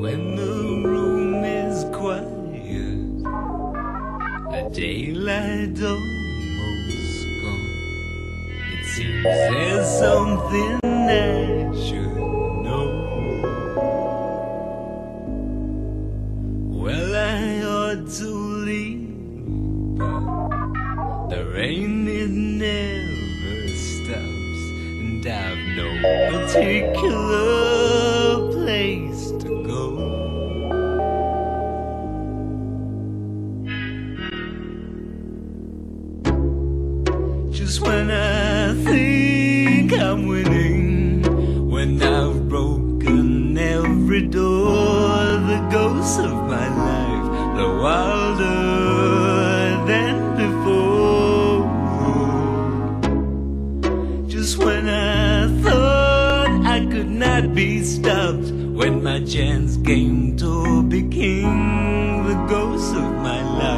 When the room is quiet, the daylight gone. There's something I should know. Well, I ought to leave, but the rain it never stops, and I've no particular place to go. Just when I think I'm winning, when I've broken every door, the ghosts of my life, the wilder than before. Just when I thought I could not be stopped, when my chance came to be king, the ghosts of my life